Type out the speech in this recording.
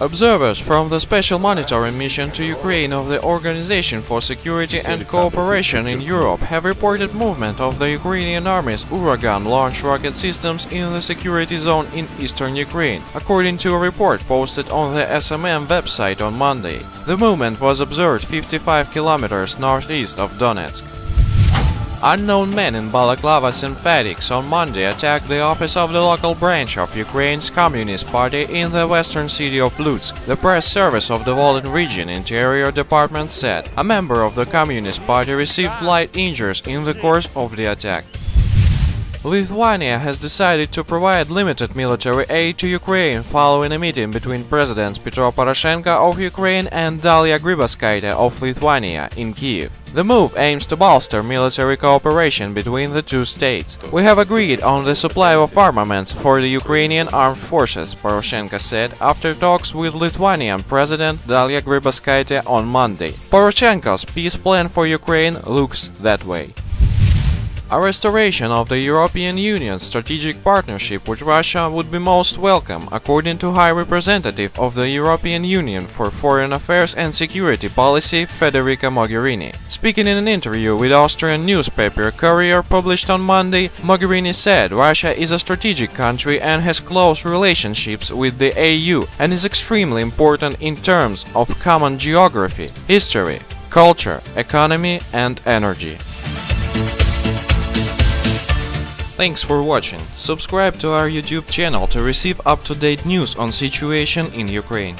Observers from the special monitoring mission to Ukraine of the Organization for Security and Cooperation in Europe have reported movement of the Ukrainian army's Uragan launch rocket systems in the security zone in eastern Ukraine, according to a report posted on the SMM website on Monday. The movement was observed 55 kilometers northeast of Donetsk. Unknown men in balaclavas and fatigues on Monday attacked the office of the local branch of Ukraine's Communist Party in the western city of Lutsk. The press service of the Volyn region Interior Department said a member of the Communist Party received light injuries in the course of the attack. Lithuania has decided to provide limited military aid to Ukraine following a meeting between Presidents Petro Poroshenko of Ukraine and Dalia Grybauskaite of Lithuania in Kiev. The move aims to bolster military cooperation between the two states. We have agreed on the supply of armaments for the Ukrainian armed forces, Poroshenko said after talks with Lithuanian President Dalia Grybauskaite on Monday. Poroshenko's peace plan for Ukraine looks that way. A restoration of the European Union's strategic partnership with Russia would be most welcome, according to High Representative of the European Union for Foreign Affairs and Security Policy, Federica Mogherini. Speaking in an interview with Austrian newspaper Kurier published on Monday, Mogherini said Russia is a strategic country and has close relationships with the EU and is extremely important in terms of common geography, history, culture, economy and energy. Thanks for watching. Subscribe to our YouTube channel to receive up-to-date news on situation in Ukraine.